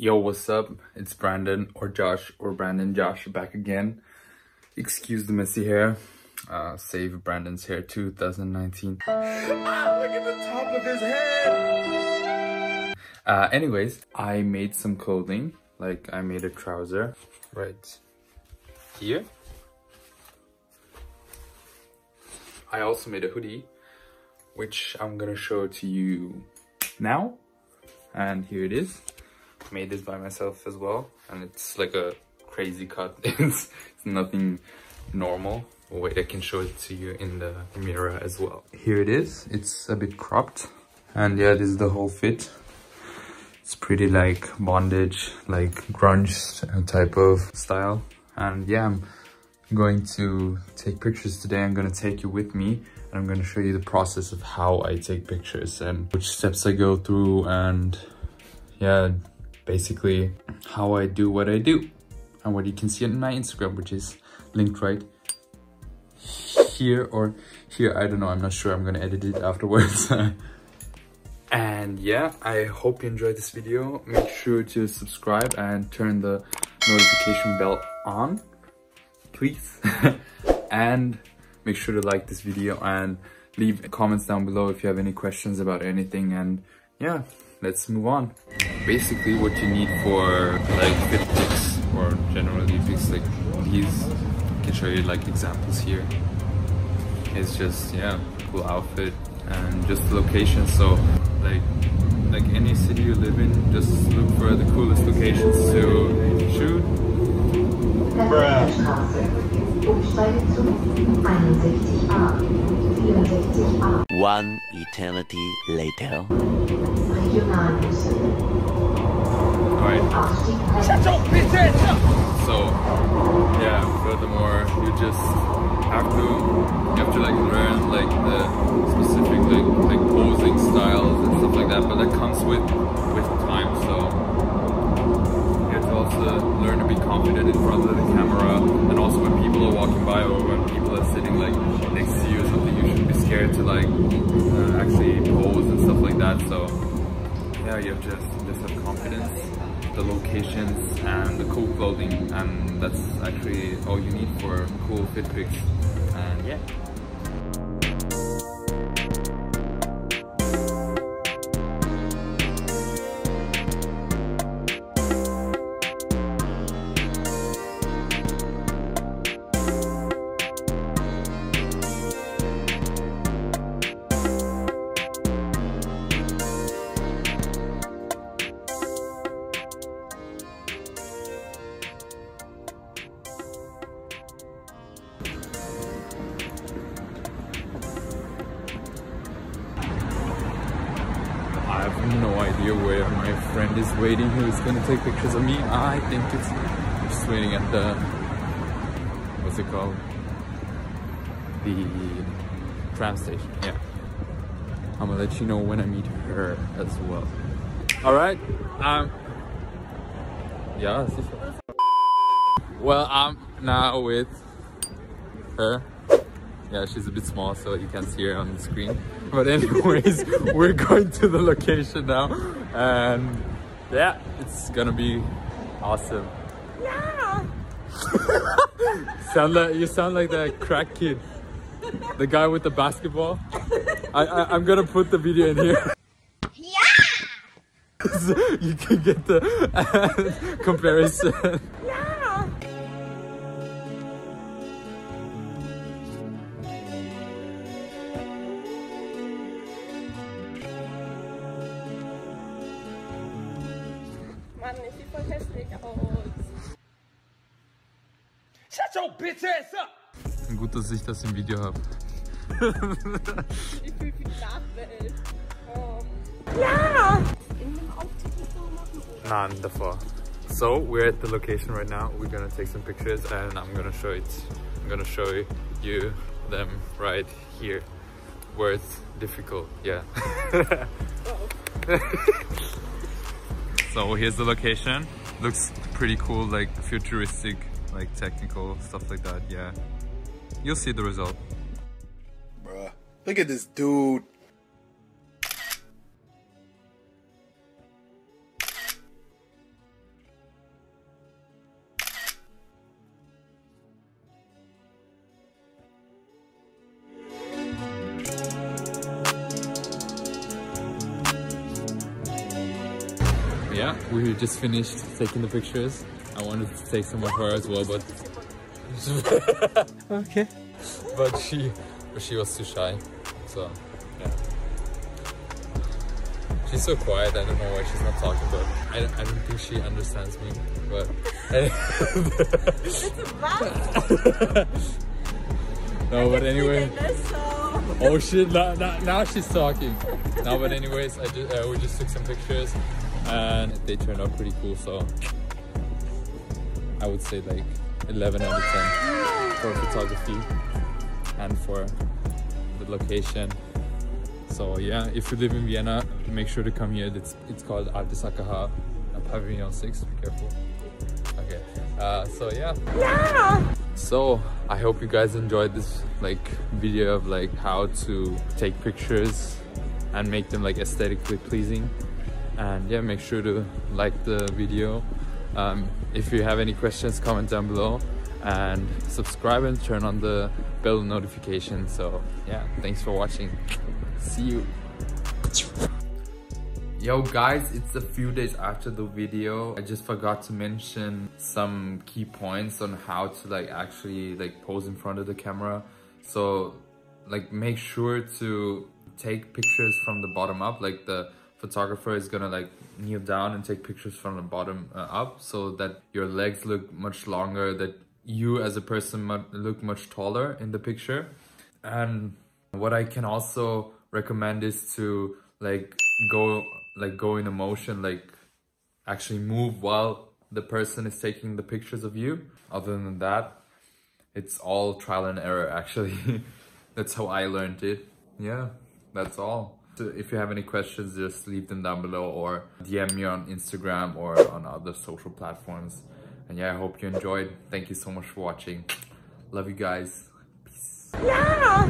Yo, what's up? It's Brandan or Josh or Brandan Josh back again. Excuse the messy hair. Uh, save Brandan's hair 2019. ah, look at the top of his head! Uh, anyways, I made some clothing. Like, I made a trouser right here. I also made a hoodie, which I'm gonna show to you now. And here it is made this by myself as well and it's like a crazy cut. It's, it's nothing normal. Wait i can show it to you in the mirror as well. Here it is. It's a bit cropped and yeah this is the whole fit. It's pretty like bondage like grunge type of style. And yeah i'm going to take pictures today. I'm going to take you with me and i'm going to show you the process of how i take pictures and which steps i go through and yeah basically how I do what I do and what you can see on my Instagram, which is linked right here or here. I don't know. I'm not sure. I'm to edit it afterwards. and yeah, I hope you enjoyed this video. Make sure to subscribe and turn the notification bell on, please. and make sure to like this video and leave comments down below if you have any questions about anything. And yeah, let's move on. Basically what you need for like fit pics or generally these like these I can show you like examples here. It's just yeah, cool outfit and just the location. So like like any city you live in, just look for the coolest locations to shoot. Bruh. One eternity later. Alright. Shut up, bitch! So, yeah, furthermore, you just have to, you have to like learn like the specific like, like posing styles and stuff like that, but that comes with, with time, so you have to also learn to be confident in front of the camera and also when people are walking by or when people are sitting like next to you scared to like uh, actually pose and stuff like that. So yeah, you have just, just have confidence, the locations and the cool clothing and that's actually all you need for cool fit pics. And yeah. No idea where my friend is waiting who's gonna take pictures of me. I think it's just waiting at the what's it called? The tram station, yeah. I'm gonna let you know when I meet her as well. Alright. Um Yeah, Well I'm now with her yeah she's a bit small so you can't see her on the screen but anyways we're going to the location now. And yeah it's gonna be awesome. Yeah. Sound like you sound like that crack kid. The guy with the basketball. I, I i'm gonna put the video in here. Yeah. So you can get the comparison. Mann, ich sehe voll hässlich aus. Shut your bitch ass up! Gut, dass ich das im Video habe. Ich fühle viel Nachwelt. Oh. Ja! In dem Aufzug so machen. None davor. So we're at the location right now. We're gonna take some pictures and I'm gonna show it. I'm gonna show you them right here, where it's difficult. Yeah. Oh. so here's the location. Looks pretty cool, like futuristic, like technical stuff like that. Yeah. You'll see the result. Bruh. Look at this dude. We just finished taking the pictures. I wanted to take some of her as well, but okay. But she, but she was too shy, so yeah. She's so quiet. I don't know why she's not talking, but I, I don't think she understands me. But no, but anyway. Oh shit! Now, now, now she's talking. Now, but anyways, I just uh, we just took some pictures, and they turned out pretty cool. So I would say like 11 out of 10 for photography and for the location. So yeah, if you live in Vienna, make sure to come here. It's it's called Altes AKH, Pavilion 6. Be careful. Okay. Uh, so yeah. Yeah. So I hope you guys enjoyed this like video of like how to take pictures and make them like aesthetically pleasing. And yeah, make sure to like the video. Um, if you have any questions, comment down below and subscribe and turn on the bell notification. So yeah, thanks for watching. See you. Yo guys, it's a few days after the video. I just forgot to mention some key points on how to like actually like pose in front of the camera. So like make sure to take pictures from the bottom up. Like the photographer is gonna like kneel down and take pictures from the bottom uh, up so that your legs look much longer, that you as a person might look much taller in the picture. And what I can also recommend is to like go like go in a motion like actually move while the person is taking the pictures of you. Other than that it's all trial and error actually. That's how i learned it. Yeah that's all if you have any questions just leave them down below or dm me on instagram or on other social platforms. And yeah i hope you enjoyed. Thank you so much for watching. Love you guys. Yeah.